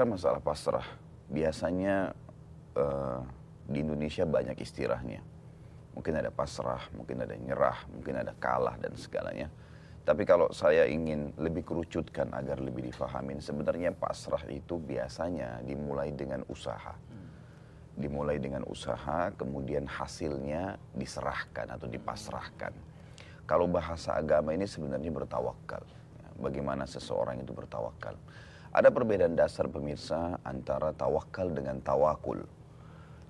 Bicara masalah pasrah, biasanya uh, di Indonesia banyak istilahnya. Mungkin ada pasrah, mungkin ada nyerah, mungkin ada kalah dan segalanya. Tapi kalau saya ingin lebih kerucutkan agar lebih difahamin, sebenarnya pasrah itu biasanya dimulai dengan usaha. Dimulai dengan usaha, kemudian hasilnya diserahkan atau dipasrahkan. Kalau bahasa agama ini sebenarnya bertawakal. Bagaimana seseorang itu bertawakal. Ada perbedaan dasar pemirsa antara tawakal dengan tawakul.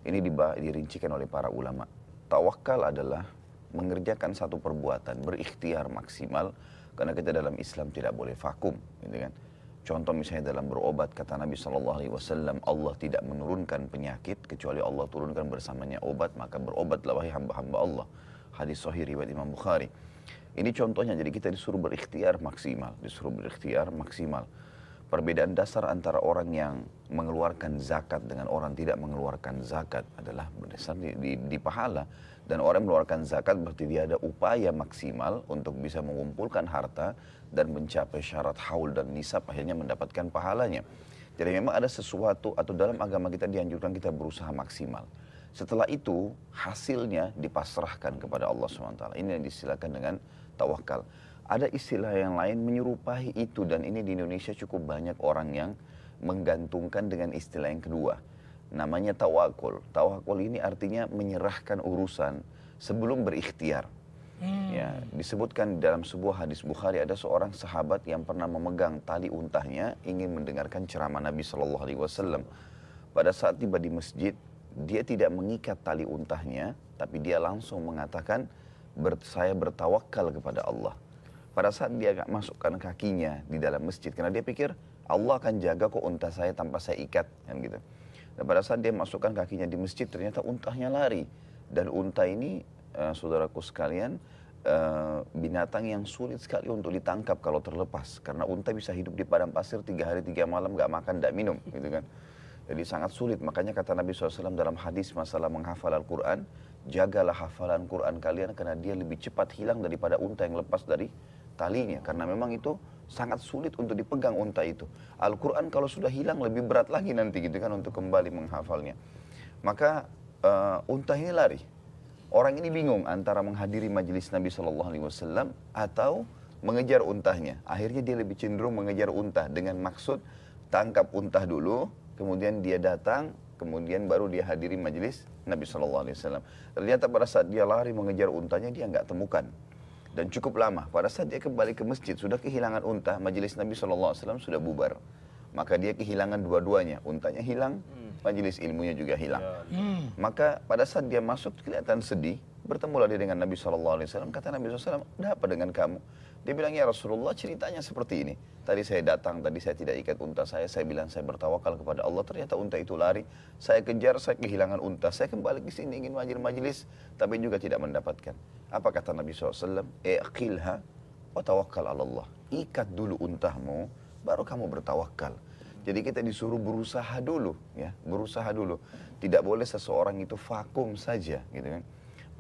Ini dirincikan oleh para ulama. Tawakal adalah mengerjakan satu perbuatan berikhtiar maksimal karena kita dalam Islam tidak boleh vakum gitu kan contoh misalnya dalam berobat kata Nabi Shallallahu Alaihi Wasallam Allah tidak menurunkan penyakit kecuali Allah turunkan bersamanya obat maka berobatlah wahai hamba-hamba Allah hadis sahih riwayat Imam Bukhari ini contohnya jadi kita disuruh berikhtiar maksimal disuruh berikhtiar maksimal perbedaan dasar antara orang yang mengeluarkan zakat dengan orang tidak mengeluarkan zakat adalah berdasar di, di, di pahala dan orang mengeluarkan zakat berarti dia ada upaya maksimal untuk bisa mengumpulkan harta dan mencapai syarat haul dan nisab akhirnya mendapatkan pahalanya. Jadi memang ada sesuatu atau dalam agama kita dianjurkan kita berusaha maksimal. Setelah itu hasilnya dipasrahkan kepada Allah SWT. Ini yang disilakan dengan tawakal. Ada istilah yang lain menyerupai itu dan ini di Indonesia cukup banyak orang yang menggantungkan dengan istilah yang kedua namanya tawakul. Tawakul ini artinya menyerahkan urusan sebelum berikhtiar. Hmm. Ya, disebutkan dalam sebuah hadis Bukhari ada seorang sahabat yang pernah memegang tali untahnya ingin mendengarkan ceramah Nabi Shallallahu Alaihi Wasallam. Pada saat tiba di masjid, dia tidak mengikat tali untahnya, tapi dia langsung mengatakan, saya bertawakal kepada Allah. Pada saat dia gak masukkan kakinya di dalam masjid, karena dia pikir Allah akan jaga kok unta saya tanpa saya ikat, kan gitu. Dan pada saat dia masukkan kakinya di masjid, ternyata untahnya lari. Dan unta ini, uh, saudaraku sekalian, uh, binatang yang sulit sekali untuk ditangkap kalau terlepas. Karena unta bisa hidup di padang pasir tiga hari tiga malam gak makan, gak minum, gitu kan. Jadi sangat sulit. Makanya kata Nabi SAW dalam hadis masalah menghafal Al-Quran, jagalah hafalan Quran kalian karena dia lebih cepat hilang daripada unta yang lepas dari talinya. Karena memang itu sangat sulit untuk dipegang unta itu. Al-Quran kalau sudah hilang lebih berat lagi nanti gitu kan untuk kembali menghafalnya. Maka uh, unta ini lari. Orang ini bingung antara menghadiri majelis Nabi Shallallahu Alaihi Wasallam atau mengejar untahnya. Akhirnya dia lebih cenderung mengejar unta dengan maksud tangkap untah dulu, kemudian dia datang, kemudian baru dia hadiri majelis Nabi Shallallahu Alaihi Wasallam. Ternyata pada saat dia lari mengejar untanya dia nggak temukan dan cukup lama. Pada saat dia kembali ke masjid, sudah kehilangan unta, majelis Nabi SAW sudah bubar. Maka dia kehilangan dua-duanya. Untanya hilang, hmm. majelis ilmunya juga hilang. Ya. Hmm. Maka pada saat dia masuk kelihatan sedih, bertemulah dia dengan Nabi SAW. Kata Nabi SAW, ada apa dengan kamu? Dia bilang, ya Rasulullah ceritanya seperti ini. Tadi saya datang, tadi saya tidak ikat unta saya, saya bilang saya bertawakal kepada Allah, ternyata unta itu lari. Saya kejar, saya kehilangan unta, saya kembali ke sini ingin majlis-majlis, tapi juga tidak mendapatkan. Apa kata Nabi SAW? Iqilha wa Allah. Ikat dulu untahmu, baru kamu bertawakal. Jadi kita disuruh berusaha dulu, ya, berusaha dulu. Tidak boleh seseorang itu vakum saja, gitu kan.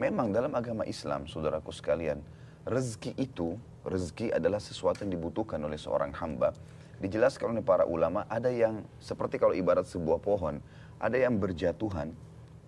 Memang dalam agama Islam, saudaraku sekalian, rezeki itu rezeki adalah sesuatu yang dibutuhkan oleh seorang hamba. Dijelaskan oleh para ulama, ada yang seperti kalau ibarat sebuah pohon, ada yang berjatuhan,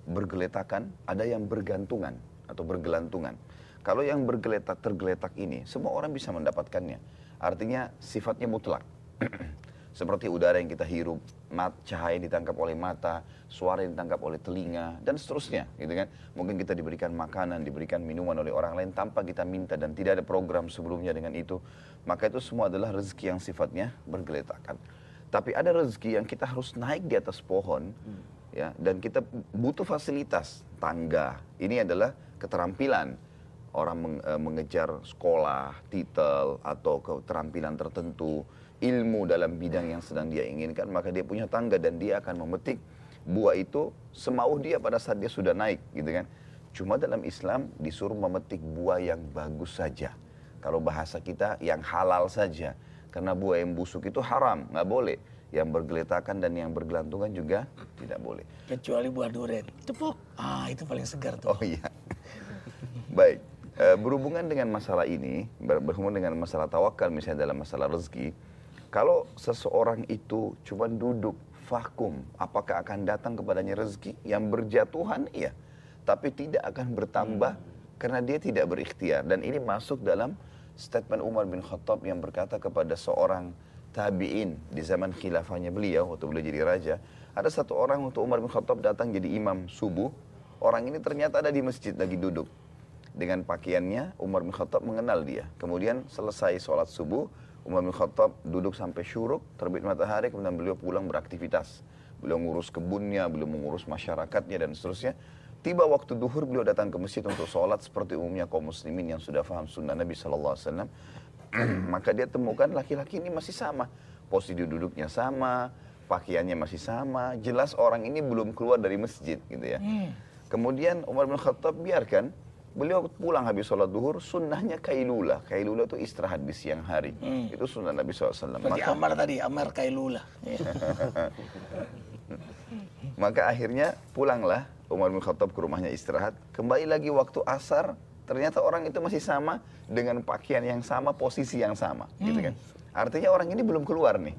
bergeletakan, ada yang bergantungan atau bergelantungan. Kalau yang bergeletak tergeletak ini, semua orang bisa mendapatkannya. Artinya sifatnya mutlak. Seperti udara yang kita hirup, mat, cahaya yang ditangkap oleh mata, suara yang ditangkap oleh telinga, dan seterusnya. Gitu kan? Mungkin kita diberikan makanan, diberikan minuman oleh orang lain tanpa kita minta dan tidak ada program sebelumnya dengan itu. Maka itu semua adalah rezeki yang sifatnya bergeletakan. Tapi ada rezeki yang kita harus naik di atas pohon, hmm. ya, dan kita butuh fasilitas, tangga. Ini adalah keterampilan orang eh, mengejar sekolah, titel, atau keterampilan tertentu ilmu dalam bidang yang sedang dia inginkan, maka dia punya tangga dan dia akan memetik buah itu semau dia pada saat dia sudah naik, gitu kan. Cuma dalam Islam disuruh memetik buah yang bagus saja. Kalau bahasa kita yang halal saja. Karena buah yang busuk itu haram, nggak boleh. Yang bergeletakan dan yang bergelantungan juga tidak boleh. Kecuali buah durian. Tepuk. Ah, itu paling segar tuh. Oh iya. Baik. Eh, berhubungan dengan masalah ini, berhubungan dengan masalah tawakal misalnya dalam masalah rezeki, kalau seseorang itu cuma duduk Fahkum, apakah akan datang kepadanya rezeki yang berjatuhan? Iya. Tapi tidak akan bertambah karena dia tidak berikhtiar. Dan ini masuk dalam statement Umar bin Khattab yang berkata kepada seorang tabi'in di zaman khilafahnya beliau waktu beliau jadi raja. Ada satu orang untuk Umar bin Khattab datang jadi imam subuh. Orang ini ternyata ada di masjid lagi duduk. Dengan pakaiannya Umar bin Khattab mengenal dia. Kemudian selesai sholat subuh, Umar bin Khattab duduk sampai syuruk, terbit matahari, kemudian beliau pulang beraktivitas. Beliau ngurus kebunnya, beliau mengurus masyarakatnya dan seterusnya. Tiba waktu duhur beliau datang ke masjid untuk sholat seperti umumnya kaum muslimin yang sudah faham sunnah Nabi SAW. Maka dia temukan laki-laki ini masih sama. Posisi duduknya sama, pakaiannya masih sama. Jelas orang ini belum keluar dari masjid gitu ya. Kemudian Umar bin Khattab biarkan Beliau pulang habis sholat duhur, sunnahnya kailula. Kailula itu istirahat di siang hari. Hmm. Itu sunnah Nabi SAW. Maka, Amar tadi, Amar kailula. Maka akhirnya pulanglah Umar bin Khattab ke rumahnya istirahat. Kembali lagi waktu asar, ternyata orang itu masih sama dengan pakaian yang sama, posisi yang sama. Gitu hmm. Gitu kan. Artinya orang ini belum keluar nih.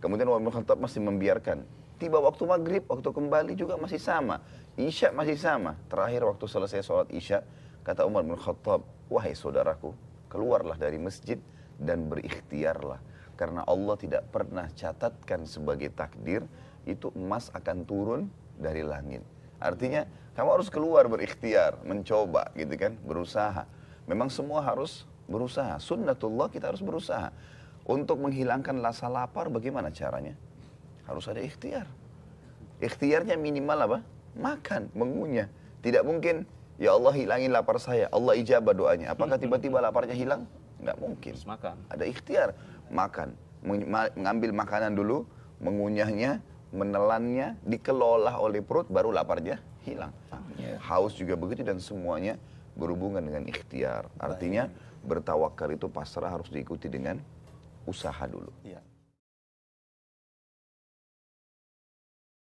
Kemudian Umar bin Khattab masih membiarkan. Tiba waktu maghrib, waktu kembali juga masih sama. Isya masih sama. Terakhir waktu selesai sholat Isya, kata Umar bin Khattab, wahai saudaraku, keluarlah dari masjid dan berikhtiarlah. Karena Allah tidak pernah catatkan sebagai takdir, itu emas akan turun dari langit. Artinya, kamu harus keluar berikhtiar, mencoba gitu kan, berusaha. Memang semua harus berusaha. Sunnatullah kita harus berusaha. Untuk menghilangkan rasa lapar bagaimana caranya? Harus ada ikhtiar. Ikhtiarnya minimal apa? Makan, mengunyah. Tidak mungkin, ya Allah hilangin lapar saya. Allah ijabah doanya. Apakah hmm. tiba-tiba laparnya hilang? Nggak mungkin. Harus makan. Ada ikhtiar. Makan. Mengambil makanan dulu, mengunyahnya, menelannya, dikelola oleh perut, baru laparnya hilang. Yeah. Haus juga begitu dan semuanya berhubungan dengan ikhtiar. Artinya bertawakal itu pasrah harus diikuti dengan usaha dulu. Yeah.